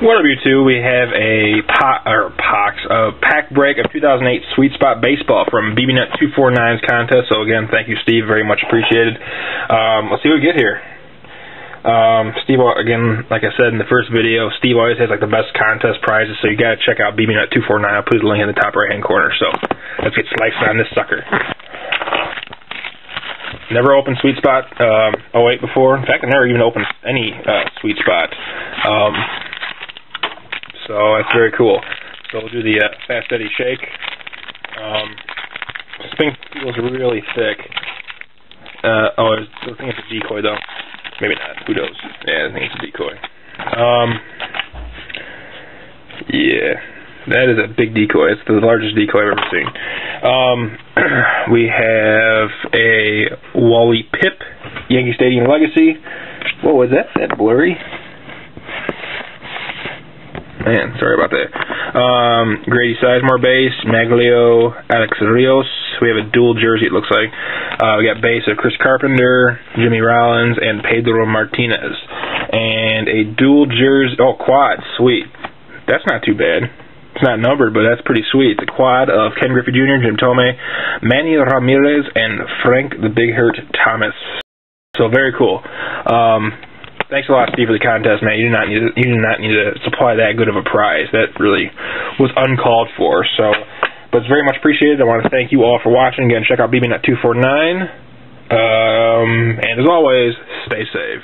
What up, you two? We have a pot or pox a pack break of 2008 Sweet Spot Baseball from BB Nut 249's contest. So again, thank you, Steve. Very much appreciated. Um, let's see what we get here. Um, Steve, again, like I said in the first video, Steve always has like the best contest prizes, so you gotta check out BB Nut 249. I'll put the link in the top right hand corner. So let's get sliced on this sucker. Never opened Sweet Spot um, 08 before. In fact, I never even opened any uh, Sweet Spot. Um, so that's very cool. So we'll do the uh, fast steady shake. Um, spring feels really thick. Uh, oh, I think it's a decoy though. Maybe not. Who knows? Yeah, I think it's a decoy. Um, yeah, that is a big decoy. It's the largest decoy I've ever seen. Um, we have a Wally Pipp Yankee Stadium Legacy. What was that? That blurry? Man, sorry about that. Um, Grady Sizemore base, Magglio, Alex Rios. We have a dual jersey, it looks like. Uh, we got base of Chris Carpenter, Jimmy Rollins, and Pedro Martinez. And a dual jersey, oh, quad, sweet. That's not too bad. It's not numbered, but that's pretty sweet. It's a quad of Ken Griffey Jr., Jim Thome, Manny Ramirez, and Frank the Big Hurt Thomas. So very cool. Um, Thanks a lot, Steve, for the contest, man. You do not need to, you do not need to supply that good of a prize. That really was uncalled for. So, but it's very much appreciated. I want to thank you all for watching. Again, check out BBNut249. Um, and as always, stay safe.